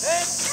Hey!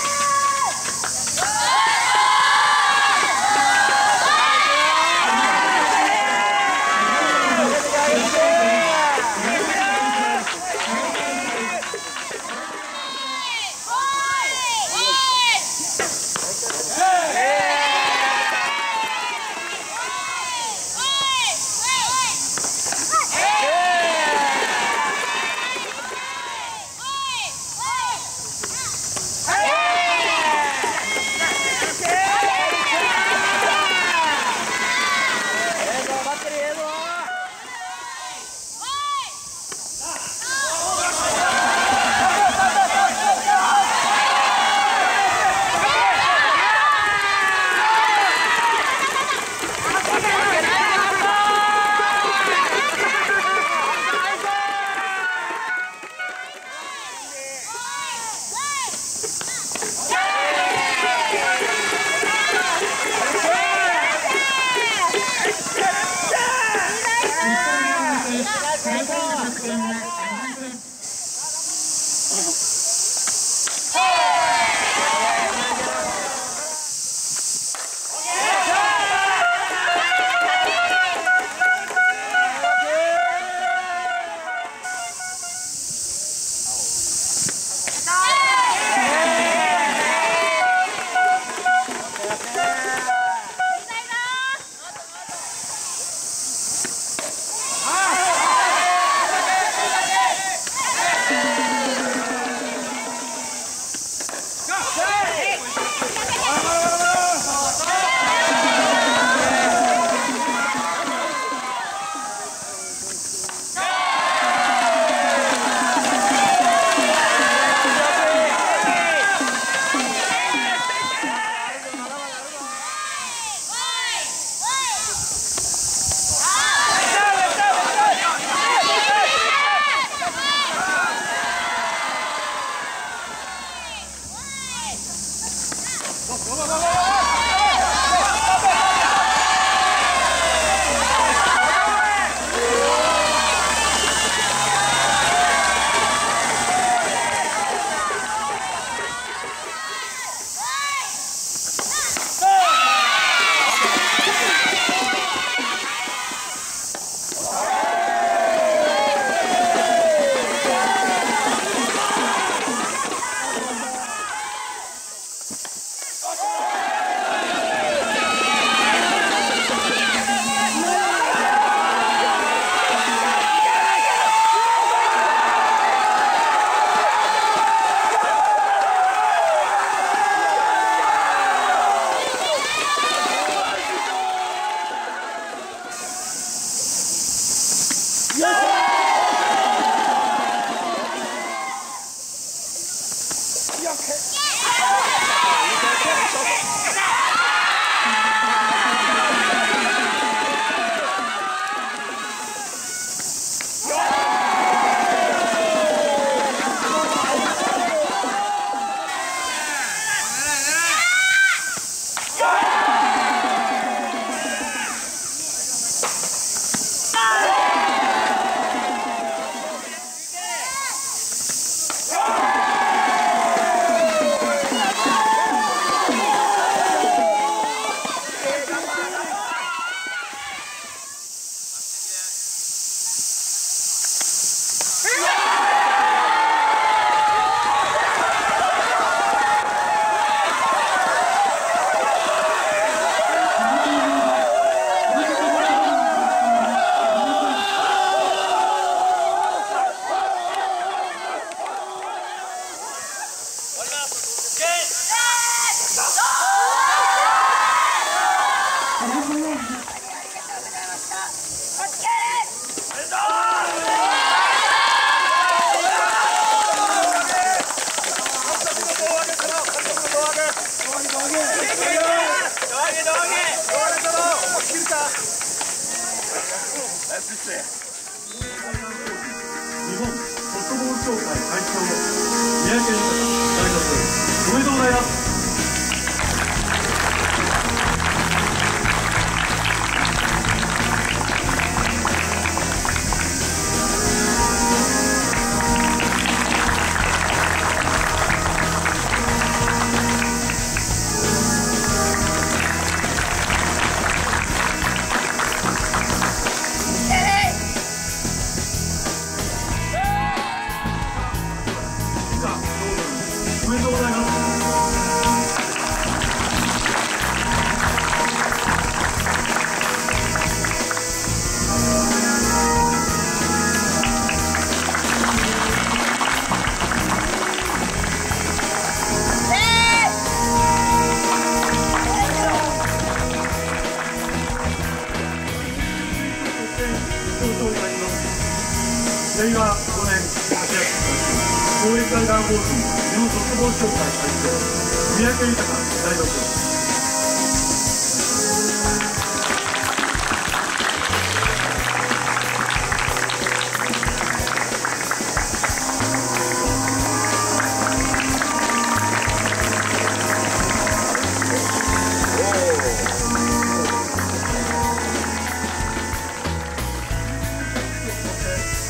日本ソフトボール協会会長の宮城豊大学おめでとうございます。めでとうございます。公益財団法人日本卒業協会会長三宅豊大学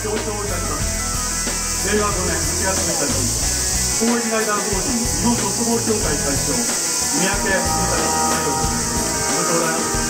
表彰いたします令和5年公益財団法人日本卒業協会会長三宅豊大学おめでとうございます。